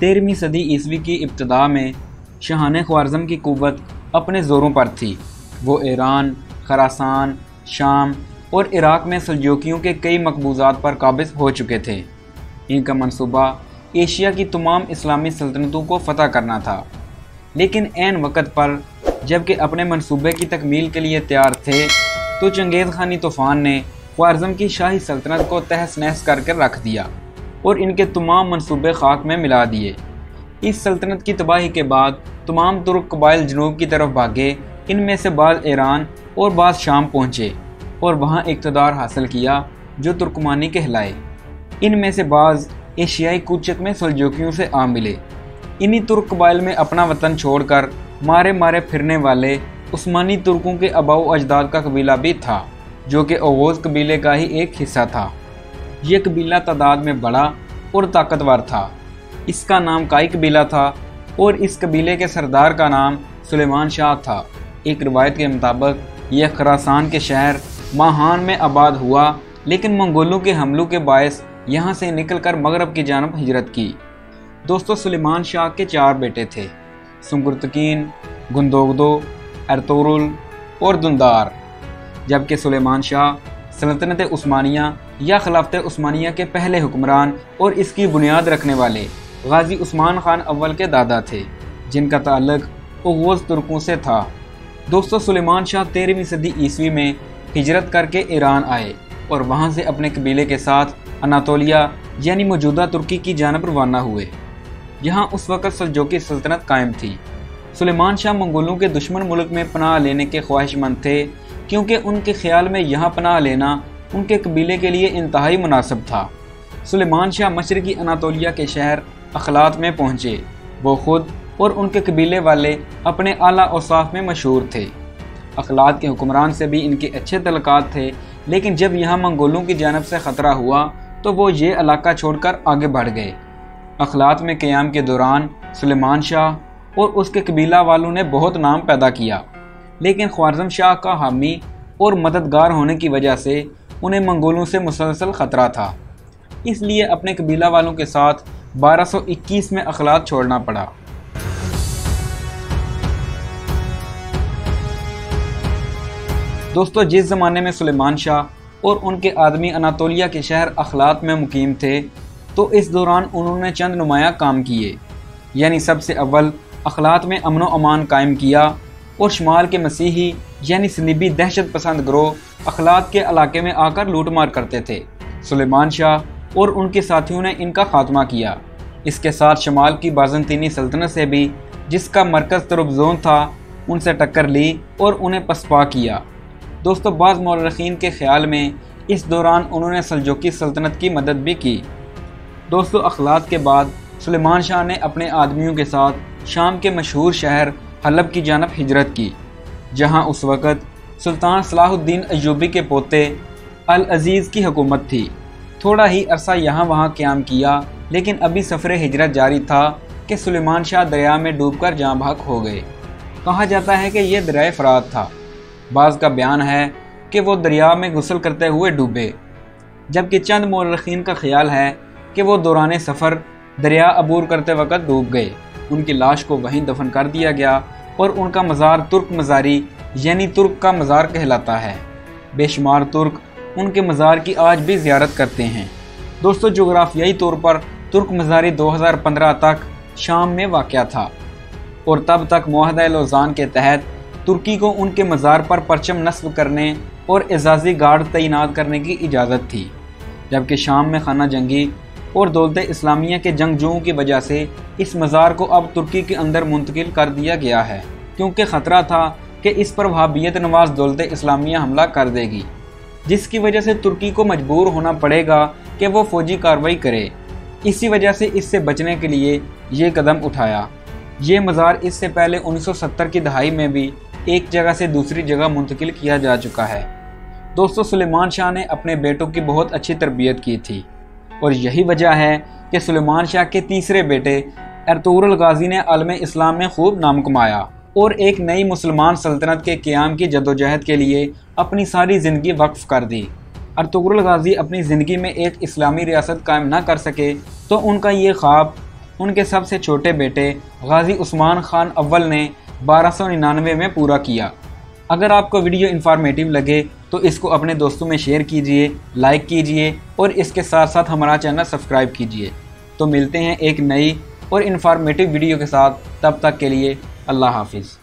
तेरहवीं सदी ईस्वी की इब्तदा में शहान ख्वारज़म की कुत अपने ज़ोरों पर थी। वो ईरान, खरासान, शाम और इराक़ में सलजोकियों के कई मकबूजात पर काबिज हो चुके थे। इनका मनसूबा एशिया की तमाम इस्लामी सल्तनतों को फ़तह करना था। लेकिन एन वक़्त पर, जबकि अपने मनसूबे की तकमील के लिए तैयार थे तो चंगेज़ खानी तूफ़ान ने ख्वारज़म की शाही सल्तनत को तहस नहस करके रख दिया। और इनके तमाम मनसूबे खाक में मिला दिए। इस सल्तनत की तबाही के बाद तमाम तुर्क कबाइल जनूब की तरफ़ भागे। इनमें से बाद ईरान और बाद शाम पहुँचे और वहाँ इकतदार हासिल किया, जो तुर्कमानी कहलाए। इनमें से बाज़ एशियाई कुचक में सलजोकियों से आ मिले। इन्हीं तुर्क कबाइल में अपना वतन छोड़कर मारे मारे फिरने वाले उस्मानी तुर्कों के अबाऊ अजदाद का कबीला भी था, जो कि ओवोज कबीले का ही एक हिस्सा था। ये कबीला तादाद में बड़ा और ताकतवर था। इसका नाम काई कबीला था और इस कबीले के सरदार का नाम सुलेमान शाह था। एक रिवायत के मुताबिक, यह खरासान के शहर माहान में आबाद हुआ, लेकिन मंगोलों के हमलों के बायस यहाँ से निकलकर मगरब की जानब हिजरत की। दोस्तों, सुलेमान शाह के चार बेटे थे, सुंगुरतकीन, गुंदोगदो, अरतुरुल और दुंदार। जबकि सुलेमान शाह सल्तनत उस्मानिया या खिलाफत उस्मानिया के पहले हुक्मरान और इसकी बुनियाद रखने वाले गाजी उस्मान खान अव्वल के दादा थे, जिनका ताल्लुक उगोज तुर्कों से था। दोस्तों, सुलेमान शाह तेरहवीं सदी ईस्वी में हिजरत करके ईरान आए और वहाँ से अपने कबीले के साथ अनातोलिया, यानी मौजूदा तुर्की की जानब रवाना हुए। यहाँ उस वक़्त सलजोकी सल्तनत कायम थी। सुलेमान शाह मंगोलों के दुश्मन मुल्क में पनाह लेने के ख्वाहिशमंद थे, क्योंकि उनके ख्याल में यहाँ पनाह लेना उनके कबीले के लिए इंतहाई मुनासब था। सुलेमान शाह मशरकी अनातोलिया के शहर अखलात में पहुँचे। वो ख़ुद और उनके कबीले वाले अपने आला औसाफ में मशहूर थे। अखलात के हुक्मरान से भी इनके अच्छे तलक़ात थे, लेकिन जब यहाँ मंगोलों की जानब से ख़तरा हुआ तो वो ये इलाका छोड़कर आगे बढ़ गए। अखलात में क़्याम के दौरान सुलेमान शाह और उसके कबीला वालों ने बहुत नाम पैदा किया, लेकिन ख्वारजम शाह का हामी और मददगार होने की वजह से उन्हें मंगोलों से मुसलसल ख़तरा था। इसलिए अपने कबीला वालों के साथ 1221 में अखलात छोड़ना पड़ा। दोस्तों, जिस ज़माने में सुलेमान शाह और उनके आदमी अनातोलिया के शहर अखलात में मुकीम थे तो इस दौरान उन्होंने चंद नुमाया काम किए। यानी सबसे अव्वल अखलात में अमन अमान कायम किया और शुमाल के मसीही, यानी सलीबी दहशत पसंद ग्रोह, अखलाक के इलाके में आकर लूट मार करते थे। सुलेमान शाह और उनके साथियों ने इनका खात्मा किया। इसके साथ शमाल की बाजनतीनी सल्तनत से भी, जिसका मरकज़ तरबजोन था, उनसे टक्कर ली और उन्हें पसपा किया। दोस्तों, बाज़ मौरखीन के ख्याल में, इस दौरान उन्होंने सलजोकी सल्तनत की मदद भी की। दोस्तों अखलात के बाद सुलेमान शाह ने अपने आदमियों के साथ शाम के मशहूर शहर हलब की जानब हिजरत की, जहाँ उस वक़्त सुल्तान सलाहुद्दीन अयूबी के पोते अल अज़ीज़ की हुकूमत थी। थोड़ा ही अरसा यहाँ वहाँ क्याम किया, लेकिन अभी सफ़र हिजरत जारी था कि सुलेमान शाह दरिया में डूबकर जहाँ भाग हो गए। कहा जाता है कि यह दरिया फ़रात था। बाज़ का बयान है कि वो दरिया में गसल करते हुए डूबे, जबकि चंद मौरखीन का ख्याल है कि वो दौरान सफ़र दरिया अबूर करते वक़्त डूब गए। उनकी लाश को वहीं दफन कर दिया गया और उनका मज़ार तुर्क मज़ारी, यानी तुर्क का मज़ार कहलाता है। बेशुमार तुर्क उनके मज़ार की आज भी ज़्यारत करते हैं। दोस्तों जोग्राफियाई तौर पर तुर्क मज़ारी 2015 तक शाम में वाक़ था, और तब तक माहदा लोजान के तहत तुर्की को उनके मज़ार पर परचम नस्ब करने और एजाज़ी गार्ड तैनात करने की इजाज़त थी, जबकि शाम में खाना जंगी और दौलत इस्लामिया के जंगजुओं की वजह से इस मज़ार को अब तुर्की के अंदर मुंतकिल कर दिया गया है, क्योंकि ख़तरा था कि इस पर वहाबियत नवाज़ दौलत इस्लामिया हमला कर देगी, जिसकी वजह से तुर्की को मजबूर होना पड़ेगा कि वो फौजी कार्रवाई करे। इसी वजह से इससे बचने के लिए ये कदम उठाया। ये मज़ार इससे पहले 1970 की दहाई में भी एक जगह से दूसरी जगह मुंतकिल किया जा चुका है। दोस्तों, सुलेमान शाह ने अपने बेटों की बहुत अच्छी तरबियत की थी। और यही वजह है कि सुलेमान शाह के तीसरे बेटे अरतुरुल गाजी ने आलम इस्लाम में खूब नाम कमाया और एक नई मुसलमान सल्तनत के क़्याम की जदोजहद के लिए अपनी सारी ज़िंदगी वक्फ कर दी। अरतुरुल गाजी अपनी ज़िंदगी में एक इस्लामी रियासत कायम ना कर सके तो उनका ये ख्वाब, उनके सबसे छोटे बेटे गाजी उस्मान खान अव्वल ने बारह सौ निन्यानवे में पूरा किया। अगर आपको वीडियो इन्फॉर्मेटिव लगे तो इसको अपने दोस्तों में शेयर कीजिए लाइक कीजिए और इसके साथ साथ हमारा चैनल सब्सक्राइब कीजिए। तो मिलते हैं एक नई और इन्फॉर्मेटिव वीडियो के साथ। तब तक के लिए अल्लाह हाफिज़।